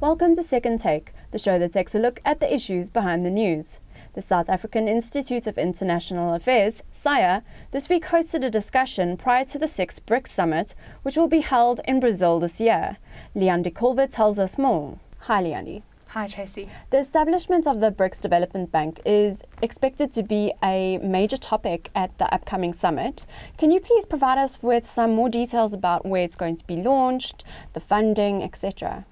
Welcome to Second Take, the show that takes a look at the issues behind the news. The South African Institute of International Affairs, SIA, this week hosted a discussion prior to the sixth BRICS Summit, which will be held in Brazil this year. Leandi Kolver tells us more. Hi, Leandi. Hi, Tracy. The establishment of the BRICS Development Bank is expected to be a major topic at the upcoming summit. Can you please provide us with some more details about where it's going to be launched, the funding, etc.?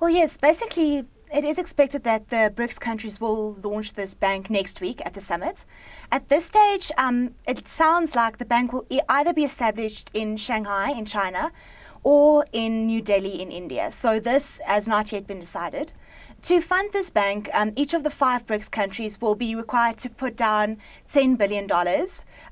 Well, yes, basically, it is expected that the BRICS countries will launch this bank next week at the summit. At this stage, um, it sounds like the bank will either be established in Shanghai, in China, or in New Delhi, in India. So this has not yet been decided. To fund this bank, um, each of the five BRICS countries will be required to put down $10 billion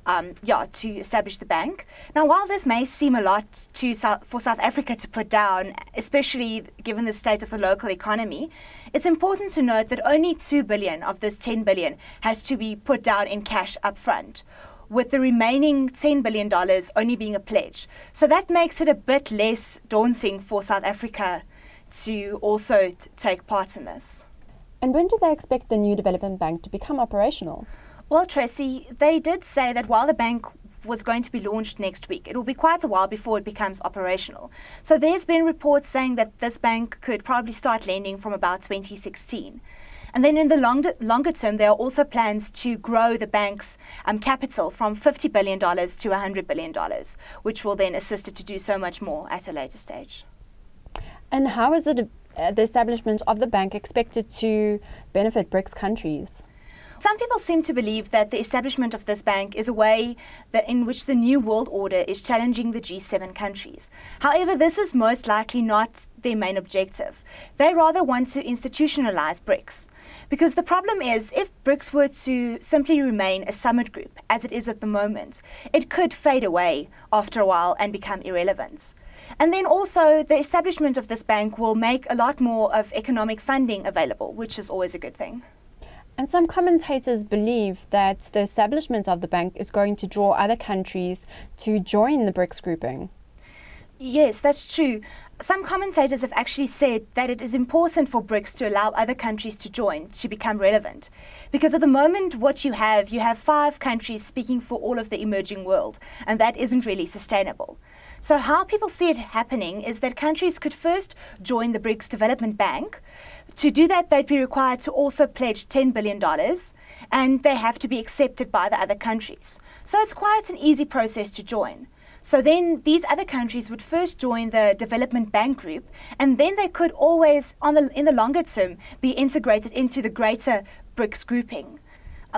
um, yeah, to establish the bank. Now, while this may seem a lot to South, for South Africa to put down, especially given the state of the local economy, it's important to note that only 2 billion of this 10 billion has to be put down in cash upfront with the remaining $10 billion only being a pledge. So that makes it a bit less daunting for South Africa to also take part in this. And when do they expect the new development bank to become operational? Well, Tracy, they did say that while the bank was going to be launched next week. It will be quite a while before it becomes operational. So there's been reports saying that this bank could probably start lending from about 2016. And then in the longer, longer term, there are also plans to grow the bank's um, capital from $50 billion to $100 billion, which will then assist it to do so much more at a later stage. And how is it, uh, the establishment of the bank expected to benefit BRICS countries? Some people seem to believe that the establishment of this bank is a way in which the new world order is challenging the G7 countries. However, this is most likely not their main objective. They rather want to institutionalize BRICS. Because the problem is, if BRICS were to simply remain a summit group, as it is at the moment, it could fade away after a while and become irrelevant. And then also, the establishment of this bank will make a lot more of economic funding available, which is always a good thing. And some commentators believe that the establishment of the bank is going to draw other countries to join the BRICS grouping. Yes, that's true. Some commentators have actually said that it is important for BRICS to allow other countries to join to become relevant. Because at the moment, what you have, you have five countries speaking for all of the emerging world, and that isn't really sustainable. So, how people see it happening is that countries could first join the BRICS Development Bank. To do that, they'd be required to also pledge $10 billion, and they have to be accepted by the other countries. So, it's quite an easy process to join. So then these other countries would first join the development bank group, and then they could always, on the, in the longer term, be integrated into the greater BRICS grouping.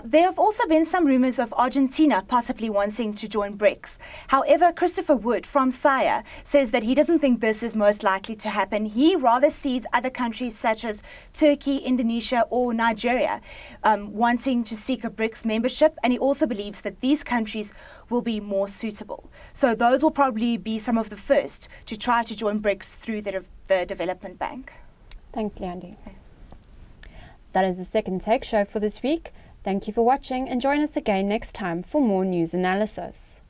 There have also been some rumors of Argentina possibly wanting to join BRICS. However, Christopher Wood from SIA says that he doesn't think this is most likely to happen. He rather sees other countries such as Turkey, Indonesia, or Nigeria um, wanting to seek a BRICS membership, and he also believes that these countries will be more suitable. So those will probably be some of the first to try to join BRICS through the, the Development Bank. Thanks, Leandi. That is the Second Take show for this week. Thank you for watching and join us again next time for more news analysis.